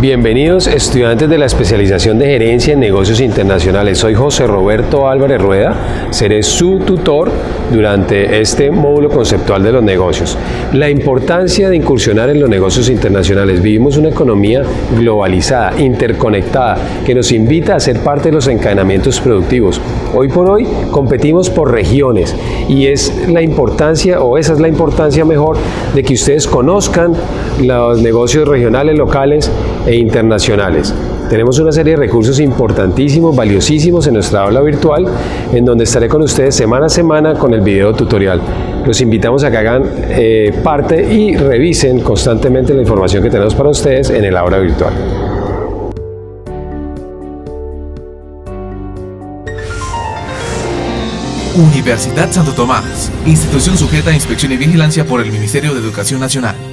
Bienvenidos estudiantes de la especialización de gerencia en negocios internacionales. Soy José Roberto Álvarez Rueda, seré su tutor durante este módulo conceptual de los negocios. La importancia de incursionar en los negocios internacionales. Vivimos una economía globalizada, interconectada, que nos invita a ser parte de los encadenamientos productivos. Hoy por hoy competimos por regiones y es la importancia, o esa es la importancia mejor, de que ustedes conozcan los negocios regionales, locales e internacionales. Tenemos una serie de recursos importantísimos, valiosísimos en nuestra aula virtual, en donde estaré con ustedes semana a semana con el video tutorial. Los invitamos a que hagan eh, parte y revisen constantemente la información que tenemos para ustedes en el aula virtual. Universidad Santo Tomás, institución sujeta a inspección y vigilancia por el Ministerio de Educación Nacional.